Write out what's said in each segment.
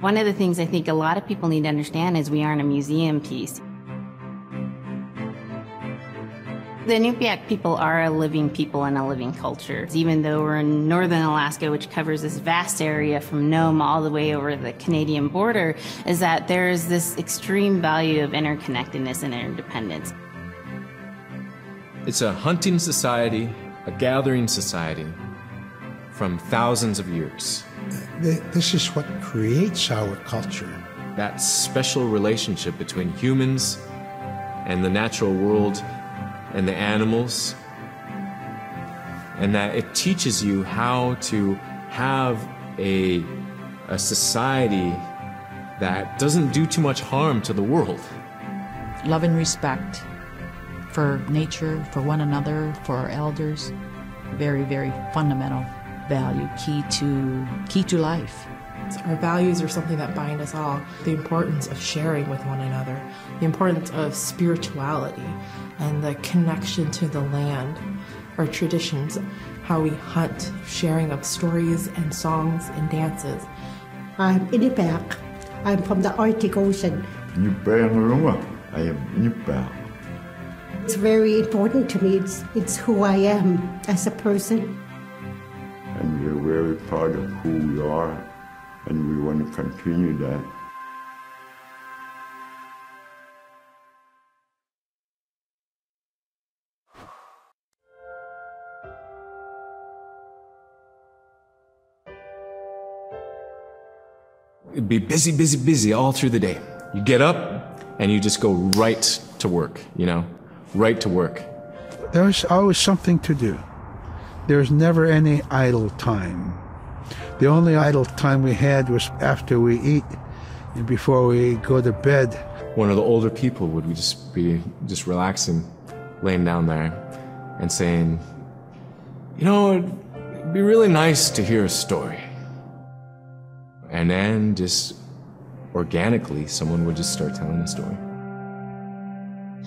One of the things I think a lot of people need to understand is we aren't a museum piece. The Inupiaq people are a living people and a living culture. Even though we're in northern Alaska, which covers this vast area from Nome all the way over the Canadian border, is that there is this extreme value of interconnectedness and interdependence. It's a hunting society, a gathering society from thousands of years. This is what creates our culture. That special relationship between humans and the natural world and the animals, and that it teaches you how to have a, a society that doesn't do too much harm to the world. Love and respect for nature, for one another, for our elders. Very, very fundamental value, key to key to life. Our values are something that bind us all. The importance of sharing with one another, the importance of spirituality, and the connection to the land, our traditions, how we hunt, sharing of stories and songs and dances. I'm Inupiaq. I'm from the Arctic Ocean. I am Inupiaq. It's very important to me. It's, it's who I am as a person. And we're very proud of who we are, and we want to continue that. It'd be busy, busy, busy all through the day. You get up and you just go right to work, you know, right to work. There's always something to do. There's never any idle time. The only idle time we had was after we eat and before we go to bed. One of the older people would just be just relaxing, laying down there and saying, you know, it'd be really nice to hear a story. And then just organically, someone would just start telling a story.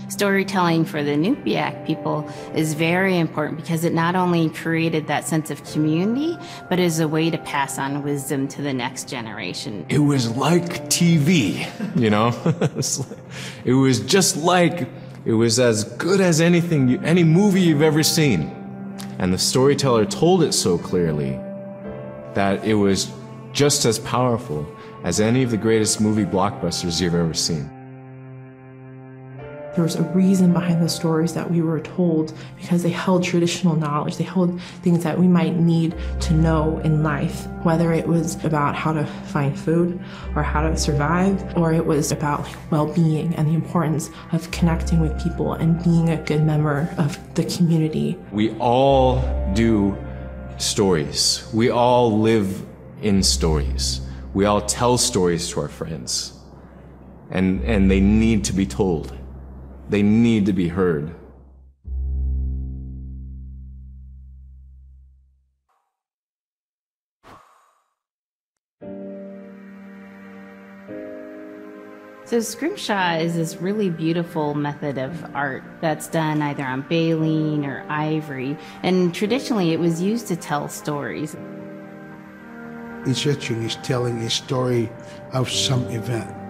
Storytelling for the Inupiaq people is very important because it not only created that sense of community, but is a way to pass on wisdom to the next generation. It was like TV, you know? it was just like, it was as good as anything, you, any movie you've ever seen. And the storyteller told it so clearly that it was just as powerful as any of the greatest movie blockbusters you've ever seen. There was a reason behind the stories that we were told because they held traditional knowledge. They held things that we might need to know in life, whether it was about how to find food or how to survive, or it was about well being and the importance of connecting with people and being a good member of the community. We all do stories, we all live in stories. We all tell stories to our friends, and, and they need to be told. They need to be heard. So, scrimshaw is this really beautiful method of art that's done either on baleen or ivory, and traditionally it was used to tell stories. Each etching is telling a story of some event.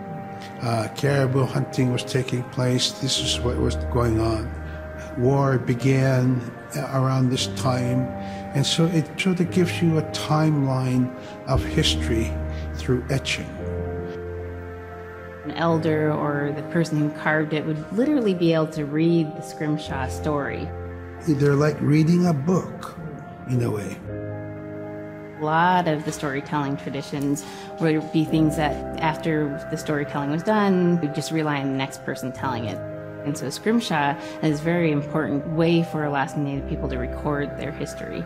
Uh, caribou hunting was taking place. This is what was going on. War began around this time, and so it sort of gives you a timeline of history through etching. An elder or the person who carved it would literally be able to read the scrimshaw story. They're like reading a book, in a way. A lot of the storytelling traditions would be things that after the storytelling was done, we'd just rely on the next person telling it. And so scrimshaw is a very important way for Alaskan Native people to record their history.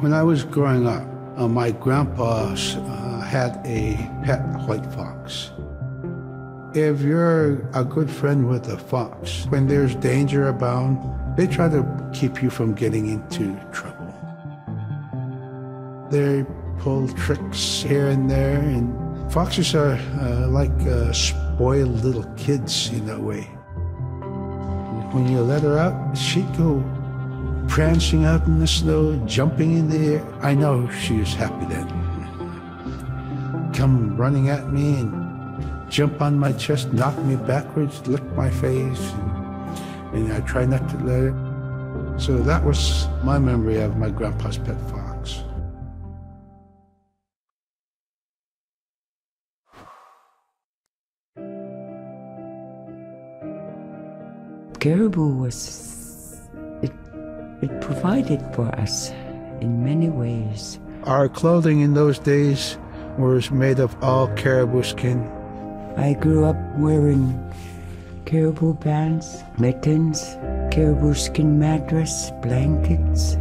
When I was growing up, uh, my grandpa uh, had a pet white fox. If you're a good friend with a fox, when there's danger abound, they try to keep you from getting into trouble. They pull tricks here and there, and Foxes are uh, like uh, spoiled little kids in a way. When you let her out, she'd go prancing out in the snow, jumping in the air. I know she was happy then. Come running at me and jump on my chest, knock me backwards, lick my face, and, and I try not to let her. So that was my memory of my grandpa's pet fox. Caribou was, it, it provided for us in many ways. Our clothing in those days was made of all caribou skin. I grew up wearing caribou pants, mittens, caribou skin mattress, blankets.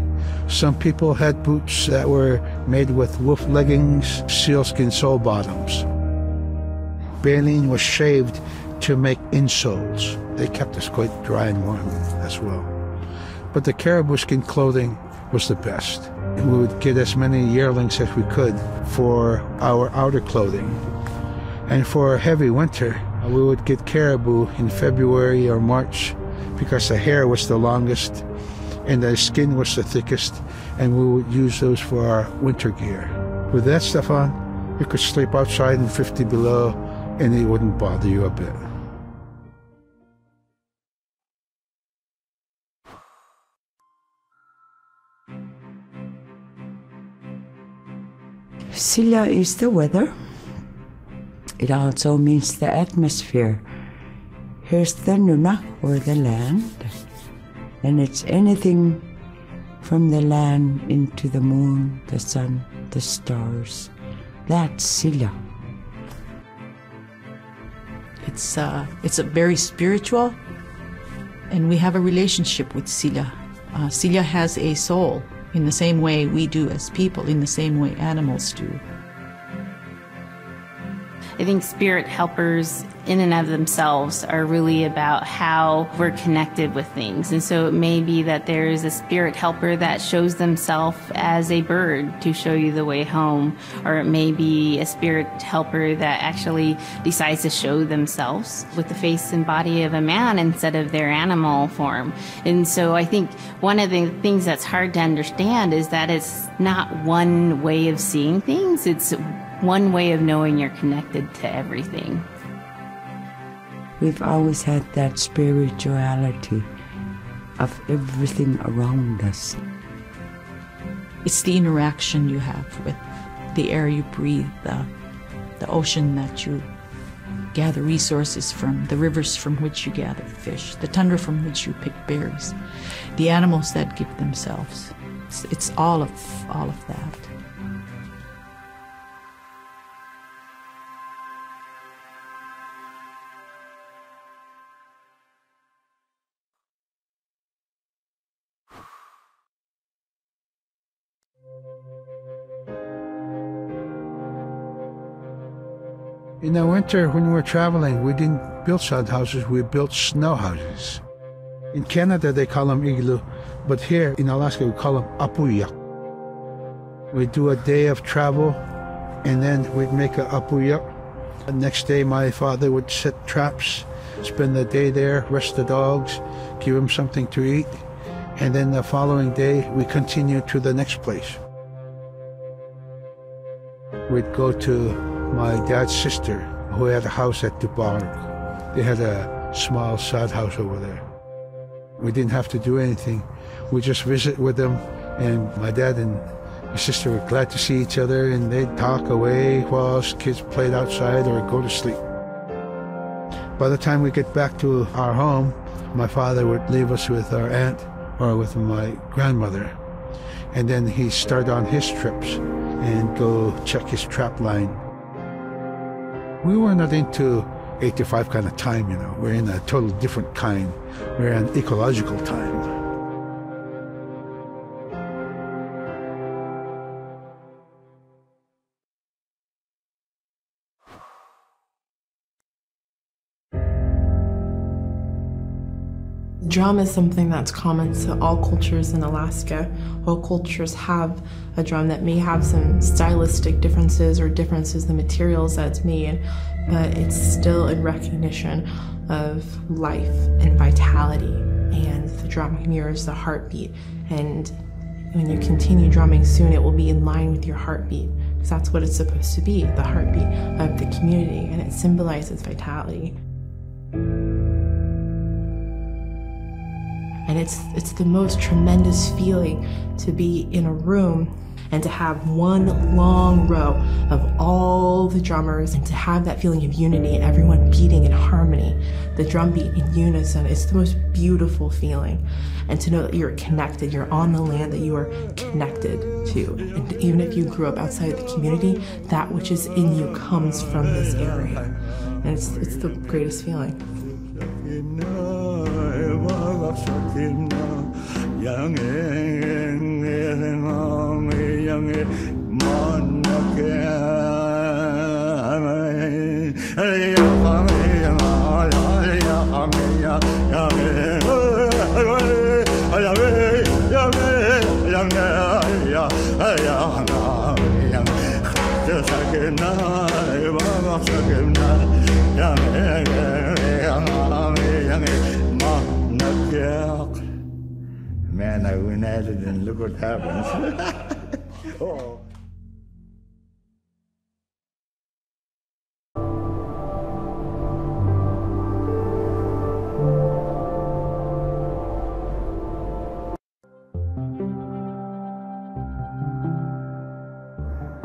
Some people had boots that were made with wolf leggings, sealskin sole bottoms. Baleen was shaved to make insoles. They kept us quite dry and warm as well. But the caribou skin clothing was the best. We would get as many yearlings as we could for our outer clothing. And for a heavy winter, we would get caribou in February or March because the hair was the longest and the skin was the thickest, and we would use those for our winter gear. With that stuff on, you could sleep outside in 50 below and it wouldn't bother you a bit. Sila is the weather. It also means the atmosphere. Here's the Nuna, or the land. And it's anything from the land into the moon, the sun, the stars. That's Sila. It's uh, it's a very spiritual, and we have a relationship with Sila. Uh, Sila has a soul in the same way we do as people, in the same way animals do. I think spirit helpers in and of themselves are really about how we're connected with things. And so it may be that there is a spirit helper that shows themselves as a bird to show you the way home, or it may be a spirit helper that actually decides to show themselves with the face and body of a man instead of their animal form. And so I think one of the things that's hard to understand is that it's not one way of seeing things. It's one way of knowing you're connected to everything. We've always had that spirituality of everything around us. It's the interaction you have with the air you breathe, the, the ocean that you gather resources from, the rivers from which you gather fish, the tundra from which you pick berries, the animals that give themselves. It's, it's all of all of that. In the winter, when we were traveling, we didn't build sod houses, we built snow houses. In Canada, they call them igloo, but here in Alaska, we call them apuyak. We'd do a day of travel, and then we'd make an apuyak. The next day, my father would set traps, spend the day there, rest the dogs, give them something to eat, and then the following day, we continue to the next place. We'd go to my dad's sister, who had a house at Dubarg. They had a small sod house over there. We didn't have to do anything. We just visit with them, and my dad and my sister were glad to see each other, and they'd talk away while us kids played outside or go to sleep. By the time we get back to our home, my father would leave us with our aunt or with my grandmother, and then he'd start on his trips and go check his trap line we were not into 85 kind of time, you know. We're in a total different kind. We're in ecological time. Drum is something that's common to all cultures in Alaska. All cultures have a drum that may have some stylistic differences or differences in the materials that it's made, but it's still in recognition of life and vitality. And the drum mirrors the heartbeat. And when you continue drumming soon, it will be in line with your heartbeat. Because that's what it's supposed to be the heartbeat of the community, and it symbolizes vitality. And it's, it's the most tremendous feeling to be in a room and to have one long row of all the drummers and to have that feeling of unity and everyone beating in harmony, the drum beat in unison. It's the most beautiful feeling. And to know that you're connected, you're on the land that you are connected to. And even if you grew up outside of the community, that which is in you comes from this area. And it's, it's the greatest feeling. 마테나 양에 마음에 양에 만나게 하나에 양에 양에 양에 양에 سكننا بابا سكننا يا يا يا يا يا ما نكيا Man, I went at it and look what happens. oh.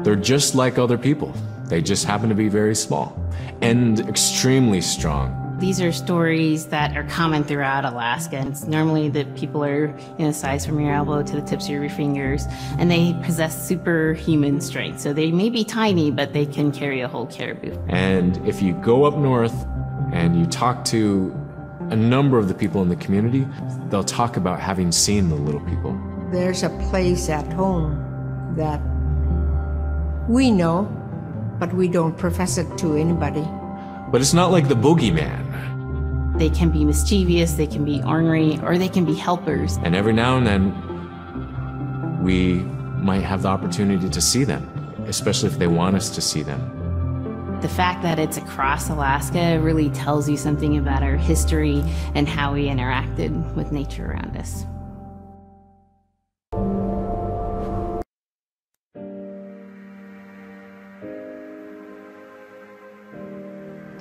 They're just like other people. They just happen to be very small and extremely strong. These are stories that are common throughout Alaska. It's normally that people are in a size from your elbow to the tips of your fingers, and they possess superhuman strength. So they may be tiny, but they can carry a whole caribou. And if you go up north and you talk to a number of the people in the community, they'll talk about having seen the little people. There's a place at home that we know, but we don't profess it to anybody. But it's not like the boogeyman. They can be mischievous, they can be ornery, or they can be helpers. And every now and then, we might have the opportunity to see them, especially if they want us to see them. The fact that it's across Alaska really tells you something about our history and how we interacted with nature around us.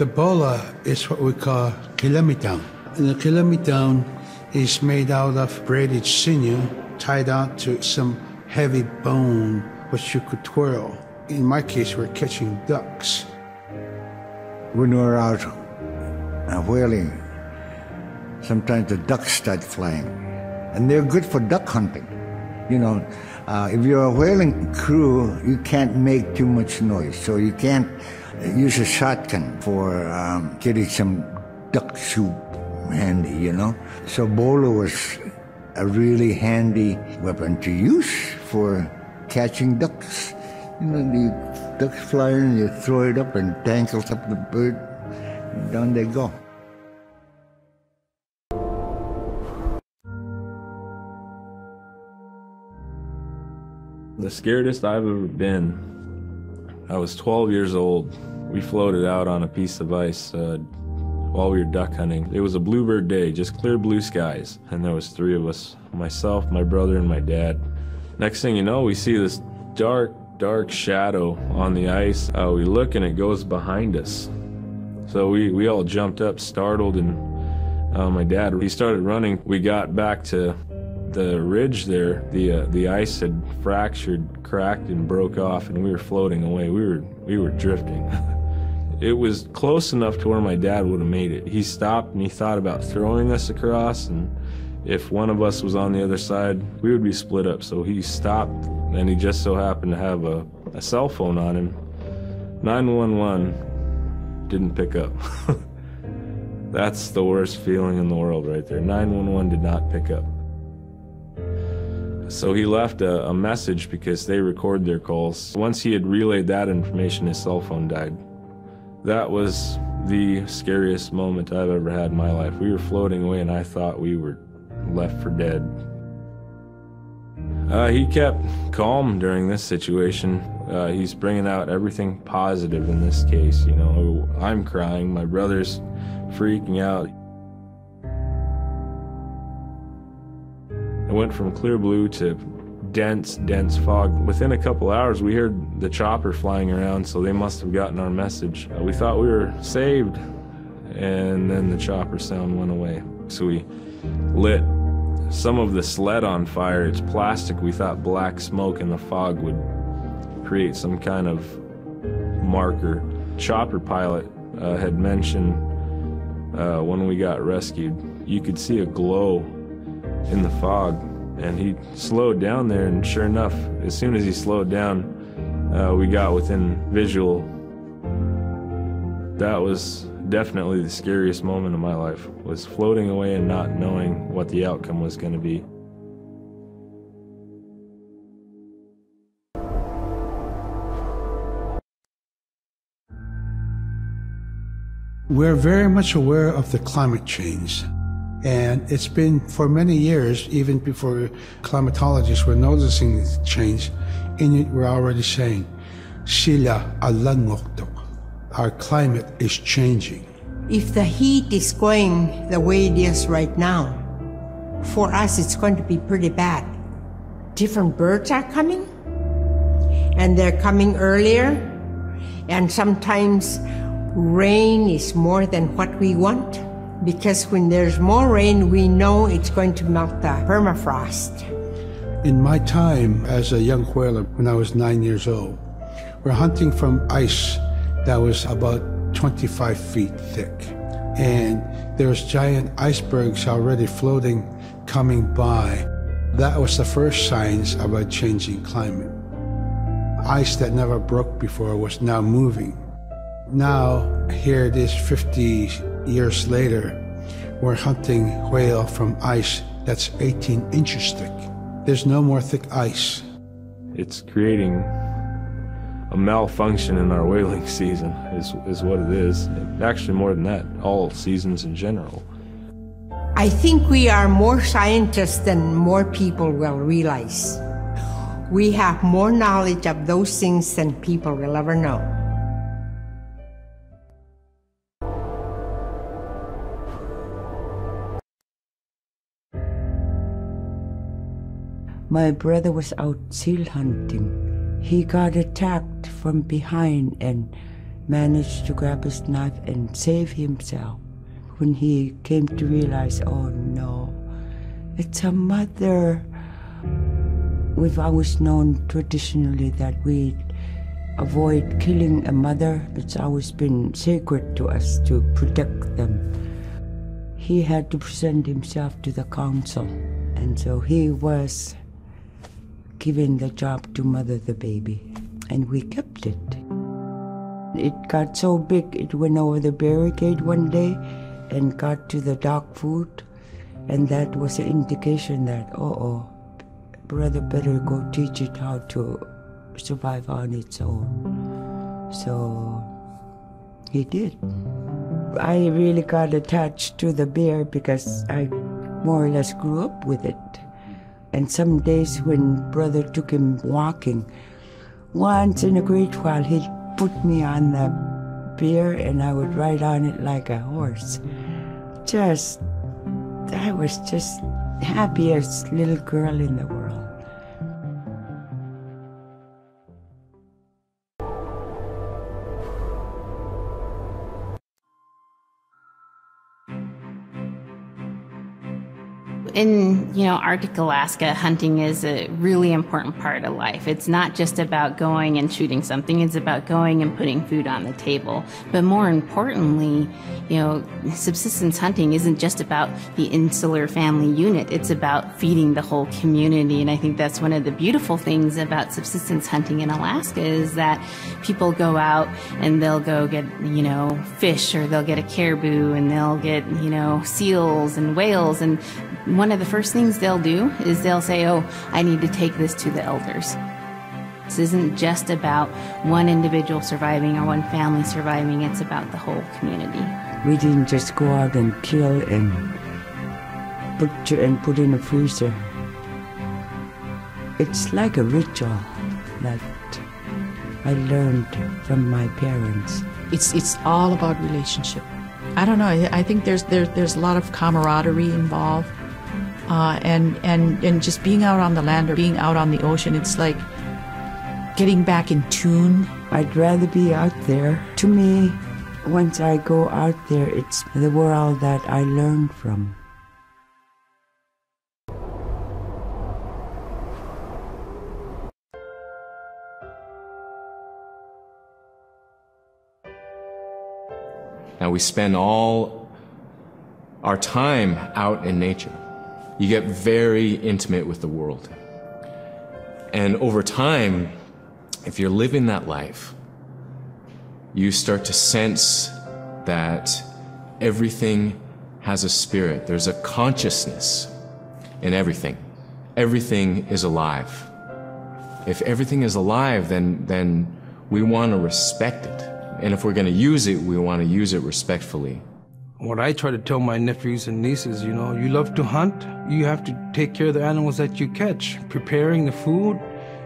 The bola is what we call kilamitan. And the kilamitan is made out of braided sinew tied on to some heavy bone which you could twirl. In my case, we're catching ducks. When we're out uh, whaling, sometimes the ducks start flying. And they're good for duck hunting. You know, uh, if you're a whaling crew, you can't make too much noise. So you can't use a shotgun for um, getting some duck soup handy, you know. So bola was a really handy weapon to use for catching ducks. You know, the ducks fly in, you throw it up and tangles up the bird, and down they go. The scaredest I've ever been, I was 12 years old. We floated out on a piece of ice uh, while we were duck hunting. It was a bluebird day, just clear blue skies, and there was three of us, myself, my brother, and my dad. Next thing you know, we see this dark, dark shadow on the ice. Uh, we look and it goes behind us. So we, we all jumped up, startled, and uh, my dad, he started running. We got back to the ridge there, the uh, the ice had fractured, cracked, and broke off, and we were floating away. We were we were drifting. it was close enough to where my dad would have made it. He stopped and he thought about throwing us across, and if one of us was on the other side, we would be split up. So he stopped, and he just so happened to have a, a cell phone on him. 911 didn't pick up. That's the worst feeling in the world right there. 911 did not pick up. So he left a, a, message because they record their calls. Once he had relayed that information, his cell phone died. That was the scariest moment I've ever had in my life. We were floating away and I thought we were left for dead. Uh, he kept calm during this situation. Uh, he's bringing out everything positive in this case. You know, I'm crying, my brother's freaking out. It went from clear blue to dense, dense fog. Within a couple hours, we heard the chopper flying around, so they must have gotten our message. Uh, we thought we were saved, and then the chopper sound went away. So we lit some of the sled on fire. It's plastic. We thought black smoke in the fog would create some kind of marker. Chopper pilot uh, had mentioned uh, when we got rescued, you could see a glow in the fog and he slowed down there and sure enough as soon as he slowed down uh, we got within visual that was definitely the scariest moment of my life was floating away and not knowing what the outcome was going to be We're very much aware of the climate change. And it's been for many years, even before climatologists were noticing this change, Inuit were already saying, Sila alangokto. Our climate is changing. If the heat is going the way it is right now, for us it's going to be pretty bad. Different birds are coming, and they're coming earlier, and sometimes rain is more than what we want because when there's more rain, we know it's going to melt the permafrost. In my time as a young whaler, when I was nine years old, we're hunting from ice that was about 25 feet thick. And there's giant icebergs already floating, coming by. That was the first signs of a changing climate. Ice that never broke before was now moving. Now, here it is 50 years later, we're hunting whale from ice that's 18 inches thick. There's no more thick ice. It's creating a malfunction in our whaling season, is, is what it is. Actually, more than that, all seasons in general. I think we are more scientists than more people will realize. We have more knowledge of those things than people will ever know. My brother was out seal hunting. He got attacked from behind and managed to grab his knife and save himself. When he came to realize, oh no, it's a mother. We've always known traditionally that we avoid killing a mother. It's always been sacred to us to protect them. He had to present himself to the council, and so he was given the job to mother the baby, and we kept it. It got so big, it went over the barricade one day and got to the dog food, and that was an indication that, oh, oh, brother better go teach it how to survive on its own. So he did. I really got attached to the bear because I more or less grew up with it. And some days when brother took him walking, once in a great while he'd put me on the bear and I would ride on it like a horse. Just, I was just happiest little girl in the world. In you know Arctic Alaska, hunting is a really important part of life. It's not just about going and shooting something; it's about going and putting food on the table. But more importantly, you know, subsistence hunting isn't just about the insular family unit; it's about feeding the whole community. And I think that's one of the beautiful things about subsistence hunting in Alaska is that people go out and they'll go get you know fish, or they'll get a caribou, and they'll get you know seals and whales and one of the first things they'll do is they'll say, Oh, I need to take this to the elders. This isn't just about one individual surviving or one family surviving, it's about the whole community. We didn't just go out and kill and butcher and put in a freezer. It's like a ritual that I learned from my parents. It's it's all about relationship. I don't know. I, I think there's there, there's a lot of camaraderie involved, uh, and and and just being out on the land or being out on the ocean. It's like getting back in tune. I'd rather be out there. To me, once I go out there, it's the world that I learn from. Now we spend all our time out in nature. You get very intimate with the world. And over time, if you're living that life, you start to sense that everything has a spirit. There's a consciousness in everything. Everything is alive. If everything is alive, then, then we want to respect it. And if we're going to use it, we want to use it respectfully. What I try to tell my nephews and nieces, you know, you love to hunt, you have to take care of the animals that you catch, preparing the food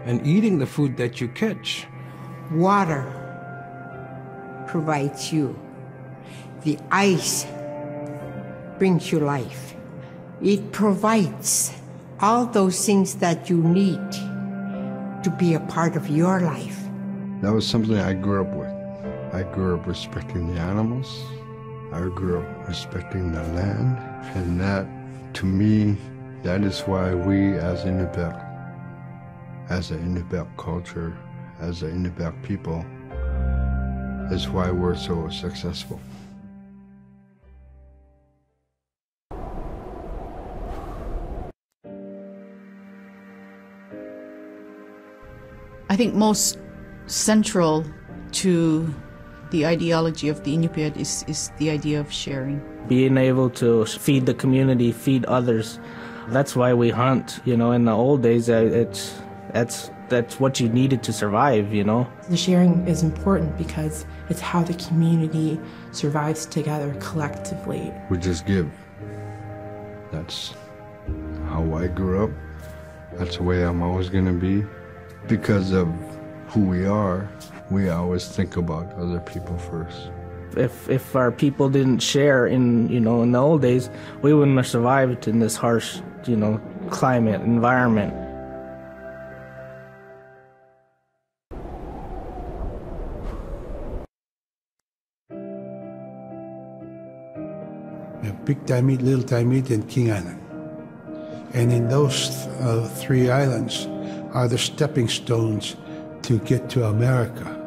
and eating the food that you catch. Water provides you. The ice brings you life. It provides all those things that you need to be a part of your life. That was something I grew up with. I grew up respecting the animals. I grew up respecting the land. And that, to me, that is why we as Inupiaq, as an Inupiaq culture, as an Inupiaq people, is why we're so successful. I think most central to the ideology of the Inupiat is, is the idea of sharing. Being able to feed the community, feed others. That's why we hunt. You know, in the old days, uh, it's that's that's what you needed to survive. You know. The sharing is important because it's how the community survives together collectively. We just give. That's how I grew up. That's the way I'm always going to be. Because of who we are, we always think about other people first. If if our people didn't share in you know in the old days, we wouldn't have survived in this harsh you know climate environment. We have Big Diomede, Little Diomede, and King Island. And in those uh, three islands are the stepping stones to get to America.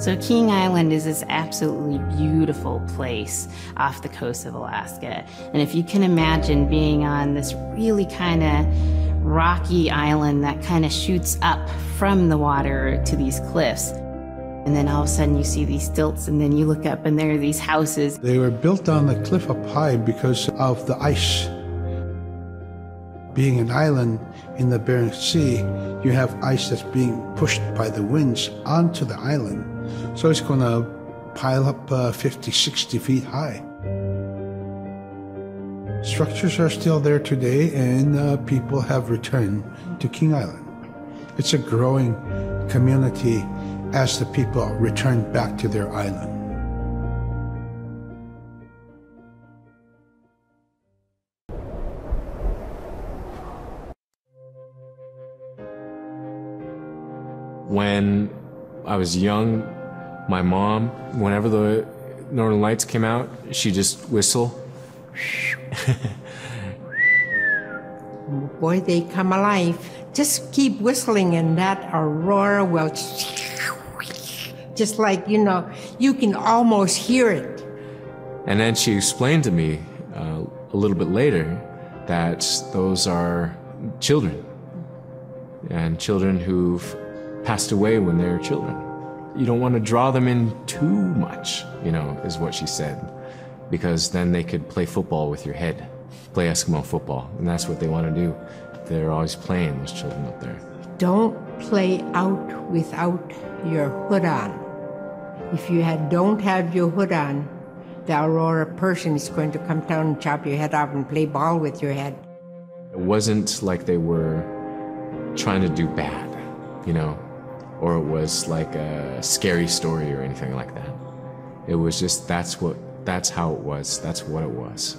So, King Island is this absolutely beautiful place off the coast of Alaska. And if you can imagine being on this really kind of rocky island that kind of shoots up from the water to these cliffs, and then all of a sudden you see these stilts, and then you look up and there are these houses. They were built on the cliff up high because of the ice. Being an island in the Bering Sea, you have ice that's being pushed by the winds onto the island. So it's going to pile up uh, 50, 60 feet high. Structures are still there today, and uh, people have returned to King Island. It's a growing community as the people return back to their island. When I was young, my mom, whenever the Northern Lights came out, she just whistle. Boy, they come alive. Just keep whistling, and that aurora will. Just like, you know, you can almost hear it. And then she explained to me uh, a little bit later that those are children, and children who've passed away when they were children. You don't want to draw them in too much, you know, is what she said, because then they could play football with your head, play Eskimo football, and that's what they want to do. They're always playing, those children up there. Don't play out without your hood on. If you had, don't have your hood on, the Aurora person is going to come down and chop your head off and play ball with your head. It wasn't like they were trying to do bad, you know, or it was like a scary story or anything like that. It was just that's what that's how it was. That's what it was.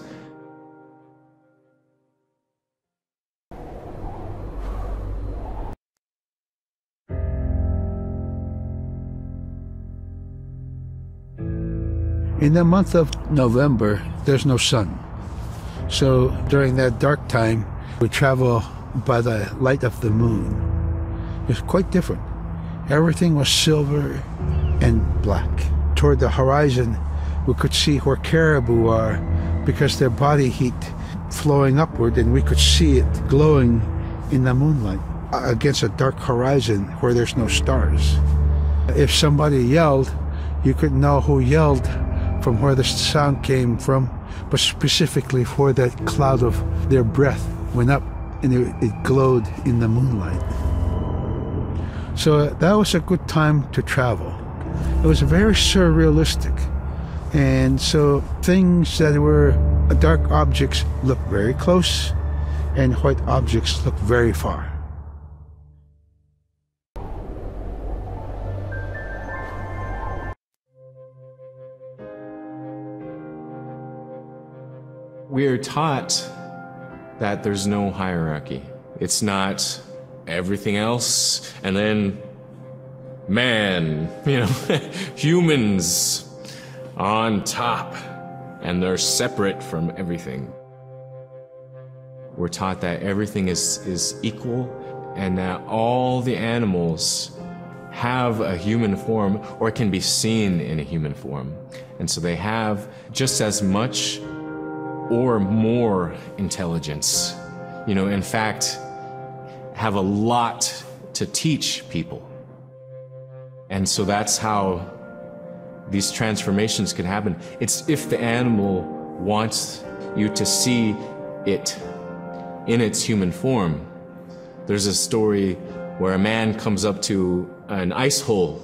In the month of November, there's no sun. So during that dark time, we travel by the light of the moon. It's quite different. Everything was silver and black. Toward the horizon, we could see where caribou are because their body heat flowing upward and we could see it glowing in the moonlight against a dark horizon where there's no stars. If somebody yelled, you could know who yelled from where the sound came from, but specifically where that cloud of their breath went up and it, it glowed in the moonlight. So that was a good time to travel. It was very surrealistic. And so things that were uh, dark objects look very close, and white objects look very far. We are taught that there's no hierarchy. It's not everything else and then man, you know, humans on top and they're separate from everything. We're taught that everything is, is equal and that all the animals have a human form or can be seen in a human form. And so they have just as much or more intelligence. You know, in fact, have a lot to teach people. And so that's how these transformations can happen. It's if the animal wants you to see it in its human form. There's a story where a man comes up to an ice hole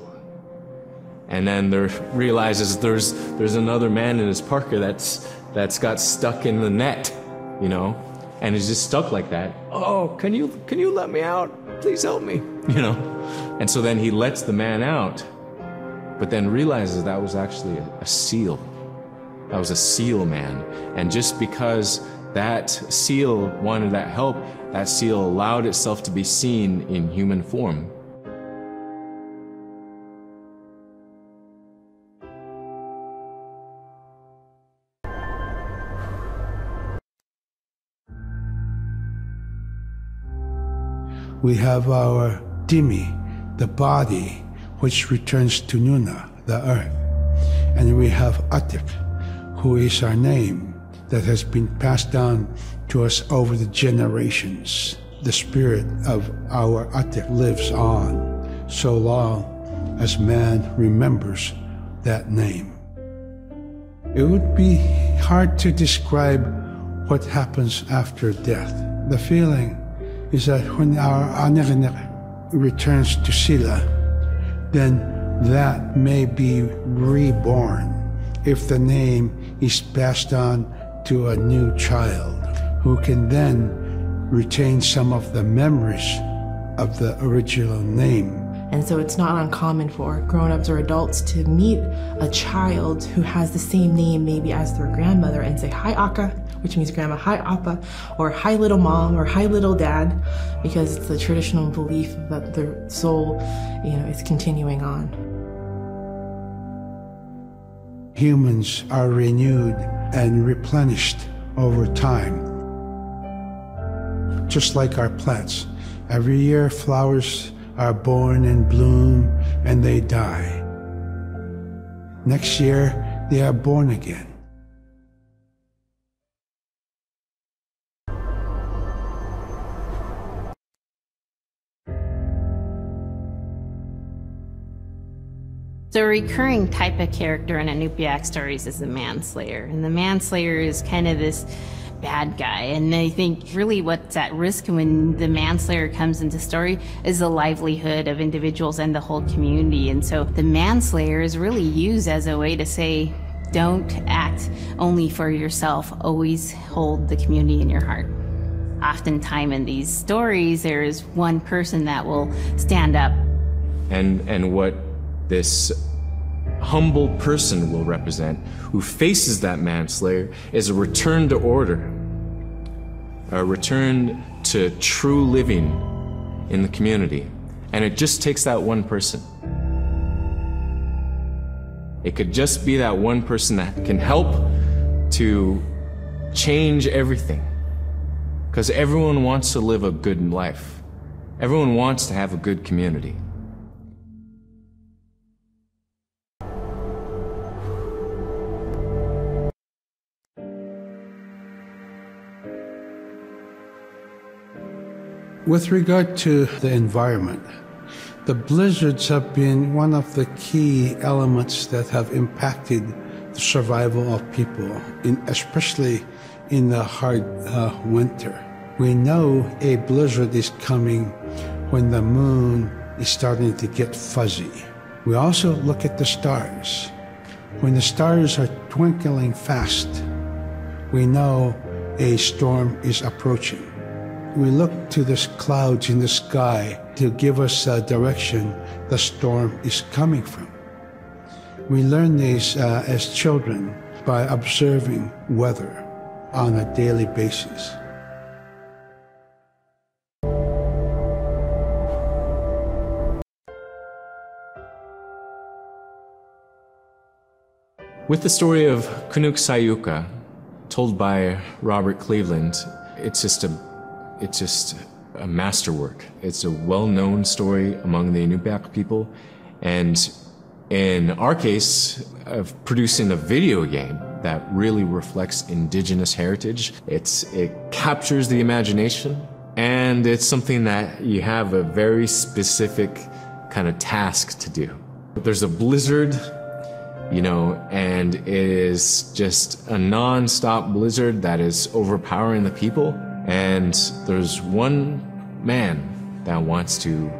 and then there realizes there's there's another man in his parka that's that's got stuck in the net, you know, and is just stuck like that. Oh, can you can you let me out? Please help me, you know. And so then he lets the man out, but then realizes that was actually a, a seal. That was a seal man, and just because that seal wanted that help, that seal allowed itself to be seen in human form. We have our Dimi, the body, which returns to Nuna, the earth. And we have Atik, who is our name that has been passed down to us over the generations. The spirit of our Atik lives on so long as man remembers that name. It would be hard to describe what happens after death. The feeling is that when our Anerenek returns to Sila, then that may be reborn if the name is passed on to a new child who can then retain some of the memories of the original name. And so it's not uncommon for grown ups or adults to meet a child who has the same name maybe as their grandmother and say, Hi, Aka, which means grandma, Hi, Appa, or Hi, little mom, or Hi, little dad, because it's the traditional belief that the soul, you know, is continuing on. Humans are renewed and replenished over time. Just like our plants. Every year, flowers are born and bloom and they die. Next year, they are born again. A recurring type of character in Inupiaq stories is the manslayer. And the manslayer is kind of this bad guy. And I think really what's at risk when the manslayer comes into story is the livelihood of individuals and the whole community. And so the manslayer is really used as a way to say, don't act only for yourself, always hold the community in your heart. Oftentimes in these stories, there is one person that will stand up. And, and what this humble person will represent, who faces that manslayer, is a return to order, a return to true living in the community. And it just takes that one person. It could just be that one person that can help to change everything. Because everyone wants to live a good life. Everyone wants to have a good community. With regard to the environment, the blizzards have been one of the key elements that have impacted the survival of people, in, especially in the hard uh, winter. We know a blizzard is coming when the moon is starting to get fuzzy. We also look at the stars. When the stars are twinkling fast, we know a storm is approaching we look to the clouds in the sky to give us a direction the storm is coming from. We learn these uh, as children by observing weather on a daily basis. With the story of Kunuuksaayuka, told by Robert Cleveland, it's just a it's just a masterwork. It's a well-known story among the Inupiaq people, and in our case, of producing a video game that really reflects indigenous heritage. It's it captures the imagination, and it's something that you have a very specific kind of task to do. There's a blizzard you know, and it is just a non-stop blizzard that is overpowering the people. And there's one man that wants to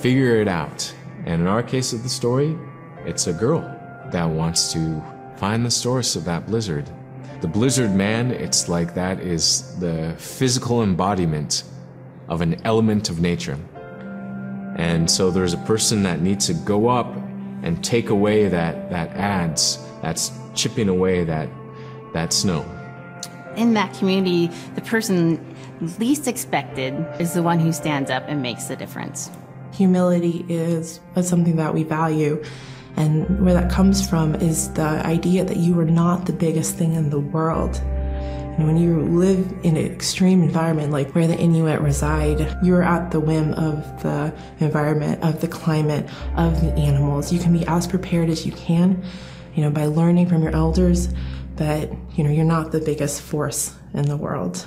figure it out. And in our case of the story, it's a girl that wants to find the source of that blizzard. The blizzard man, it's like that is the physical embodiment of an element of nature. And so there's a person that needs to go up and take away that, that adds, that's chipping away that, that snow in that community, the person least expected is the one who stands up and makes the difference. Humility is, something that we value. And where that comes from is the idea that you are not the biggest thing in the world. And when you live in an extreme environment like where the Inuit reside, you're at the whim of the environment, of the climate, of the animals. You can be as prepared as you can, you know, by learning from your elders, that you know you're not the biggest force in the world